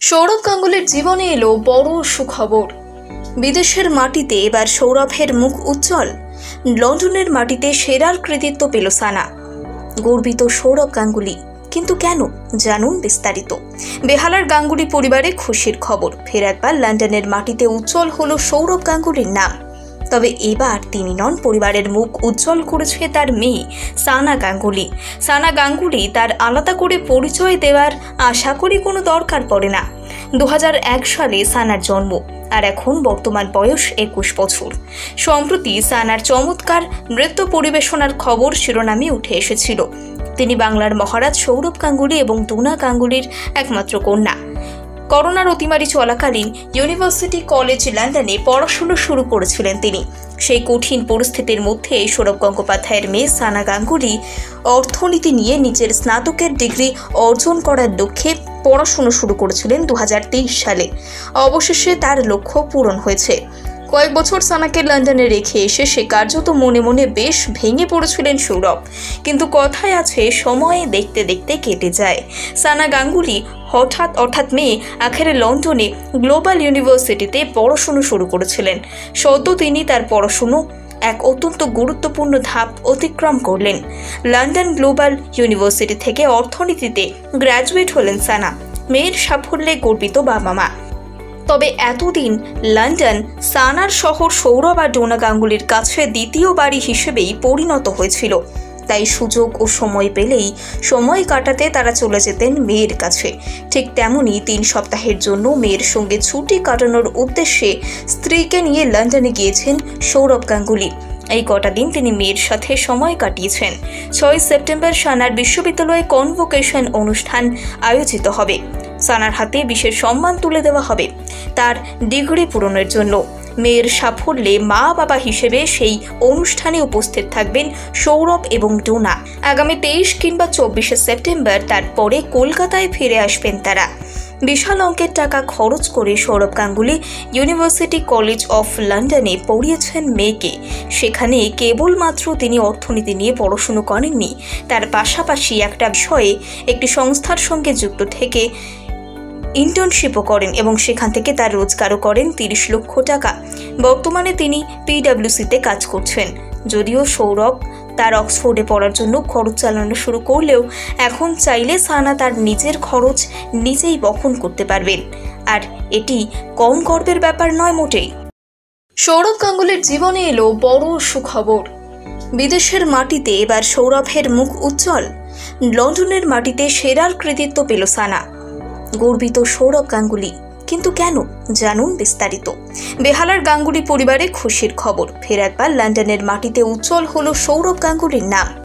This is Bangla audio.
সৌরভ গাঙ্গুলির জীবনে এলো বড় সুখবর। বিদেশের মাটিতে এবার সৌরভের মুখ উজ্জ্বল। লন্ডনের মাটিতে সেরার কৃতিত্ব পেল সানা। গর্বিত সৌরভ গাঙ্গুলি। কিন্তু কেন? জানুন বিস্তারিত। বেহালার গাঙ্গুলি পরিবারে খুশির খবর। ফের একবার লন্ডনের মাটিতে উজ্জ্বল হল সৌরভ গাঙ্গুলির নাম। তবে এবার তিনি নন পরিবারের মুখ উজ্জ্বল করেছে তার মেয়ে সানা গাঙ্গুলি। সানা গাঙ্গুলি তার আলাদা করে পরিচয় দেওয়ার আশা করি কোনো দরকার পড়ে না। দু হাজার এক সালে সানার জন্ম আর এখন বর্তমান বয়স একুশ বছর। সম্প্রতি সানার চমৎকার নৃত্য পরিবেশনার খবর শিরোনামে উঠে এসেছিল। তিনি বাংলার মহারাজ সৌরভ গাঙ্গুলি এবং দুনা গাঙ্গুলির একমাত্র কন্যা। করোনার অতিমারি চলাকালীন ইউনিভার্সিটি কলেজ লন্ডনে পড়াশুনো শুরু করেছিলেন তিনি। সেই কঠিন পরিস্থিতির মধ্যে সৌরভ গঙ্গোপাধ্যায়ের মেয়ে সানা গাঙ্গুলি অর্থনীতি নিয়ে নিজের স্নাতকের ডিগ্রি অর্জন করার লক্ষ্যে পড়াশুনো শুরু করেছিলেন দু হাজার তেইশ সালে। অবশেষে তার লক্ষ্য পূরণ হয়েছে। কয়েক বছর সানাকে লন্ডনে রেখে এসে সে কার্যত মনে মনে বেশ ভেঙে পড়েছিলেন সৌরভ। কিন্তু কথায় আছে, সময়ে দেখতে দেখতে কেটে যায়। সানা গাঙ্গুলি হঠাৎ অর্থাৎ মেয়ে আখেরে লন্ডনে গ্লোবাল ইউনিভার্সিটিতে পড়াশুনো শুরু করেছিলেন। সদ্য তিনি তার পড়াশুনো এক অত্যন্ত গুরুত্বপূর্ণ ধাপ অতিক্রম করলেন। লন্ডন গ্লোবাল ইউনিভার্সিটি থেকে অর্থনীতিতে গ্র্যাজুয়েট হলেন সানা। মেয়ের সাফল্যে গর্বিত বাবা মা। তবে এতদিন লন্ডন, সানার শহর সৌরভ আর ডোনা গাঙ্গুলির কাছে দ্বিতীয় বাড়ি হিসেবেই পরিণত হয়েছিল। তাই সুযোগ ও সময় পেলেই সময় কাটাতে তারা চলে যেতেন মেয়ের কাছে। ঠিক তেমনই তিন সপ্তাহের জন্য মেয়ের সঙ্গে ছুটি কাটানোর উদ্দেশ্যে স্ত্রীকে নিয়ে লন্ডনে গিয়েছেন সৌরভ গাঙ্গুলি। এই কটা দিন তিনি মেয়ের সাথে সময় কাটিয়েছেন। ছয় সেপ্টেম্বর সানার বিশ্ববিদ্যালয়ে কনভোকেশন অনুষ্ঠান আয়োজিত হবে। সানার হাতে বিশেষ সম্মান তুলে দেওয়া হবে। তার ডিগ্রি পূরণের জন্য মেয়ের সাফল্যে মা বাবা হিসেবে সেই অনুষ্ঠানে উপস্থিত থাকবেন সৌরভ এবং ডোনা। আগামী তেইশ কিংবা চব্বিশে সেপ্টেম্বর তারপরে কলকাতায় ফিরে আসবেন তারা। বিশাল অঙ্কের টাকা খরচ করে Sourav Ganguly university college of লন্ডনে পড়িয়েছেন মেয়েকে। সেখানে কেবলমাত্র তিনি অর্থনীতি নিয়ে পড়াশুনো করেননি। তার পাশাপাশি একটা বিষয়ে একটি সংস্থার সঙ্গে যুক্ত থেকে ইন্টার্নশিপও করেন এবং সেখান থেকে তার রোজগারও করেন তিরিশ লক্ষ টাকা। বর্তমানে তিনি পিডাব্লিউসিতে কাজ করছেন। যদিও সৌরভ তার অক্সফোর্ডে পড়ার জন্য খরচ চালানো শুরু করলেও এখন চাইলে সানা তার নিজের খরচ নিজেই বহন করতে পারবেন। আর এটি কম গর্বের ব্যাপার নয় মোটেই। সৌরভ গাঙ্গুলির জীবনে এলো বড় সুখবর। বিদেশের মাটিতে এবার সৌরভের মুখ উজ্জ্বল। লন্ডনের মাটিতে সেরার কৃতিত্ব পেল সানা। গর্বিত সৌরভ গাঙ্গুলি। কিন্তু কেন? জানুন বিস্তারিত। বেহালার গাঙ্গুলি পরিবারে খুশির খবর। ফের একবার লন্ডনের মাটিতে উজ্জ্বল হলো সৌরভ গাঙ্গুলির নাম।